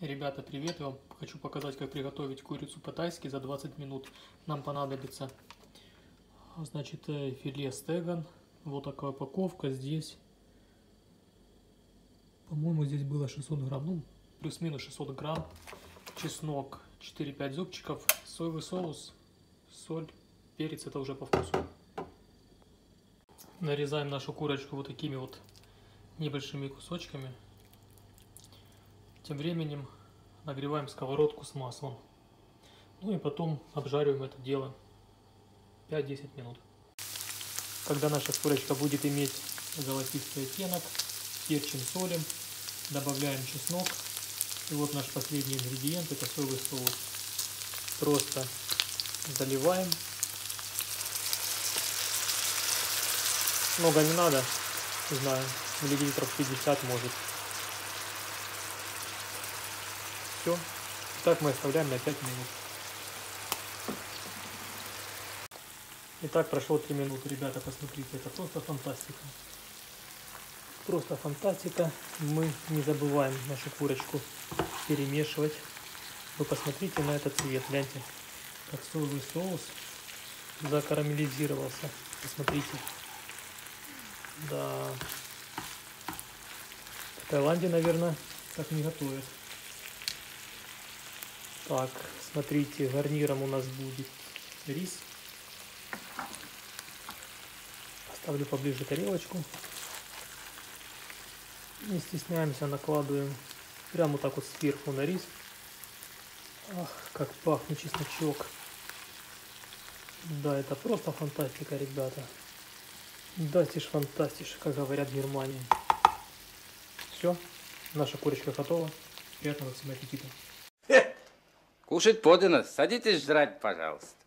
Ребята, привет! Я вам хочу показать, как приготовить курицу по-тайски за 20 минут. Нам понадобится, значит, э, филе стеган. Вот такая упаковка. Здесь, по-моему, здесь было 600 грамм. Ну, плюс-минус 600 грамм. Чеснок 4-5 зубчиков. Соевый соус, соль, перец. Это уже по вкусу. Нарезаем нашу курочку вот такими вот небольшими кусочками. Тем временем нагреваем сковородку с маслом. Ну и потом обжариваем это дело 5-10 минут. Когда наша курочка будет иметь золотистый оттенок, перчим, солим, добавляем чеснок. И вот наш последний ингредиент, это соевый соус. Просто заливаем. Много не надо, не знаю, миллилитров 50 может. Все. Так мы оставляем на 5 минут. Итак, прошло 3 минуты, ребята, посмотрите, это просто фантастика. Просто фантастика. Мы не забываем нашу курочку перемешивать. Вы посмотрите на этот цвет, гляньте, как соевый соус закарамелизировался. Посмотрите. Да. В Таиланде, наверное, так не готовят. Так, смотрите, гарниром у нас будет рис. Поставлю поближе тарелочку. Не стесняемся, накладываем прямо вот так вот сверху на рис. Ах, как пахнет чесночок. Да, это просто фантастика, ребята. Дастиш фантастиш, как говорят в Германии. Все, наша курочка готова. Приятного всем аппетита. Кушать подано. Садитесь жрать, пожалуйста.